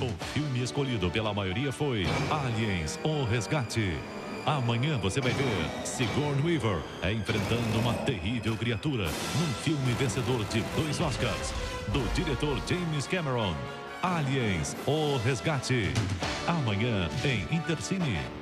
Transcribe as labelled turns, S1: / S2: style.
S1: O filme escolhido pela maioria foi Aliens, O Resgate. Amanhã você vai ver Sigourney Weaver enfrentando uma terrível criatura num filme vencedor de dois Oscars, do diretor James Cameron. Aliens, O Resgate. Amanhã em Intercine.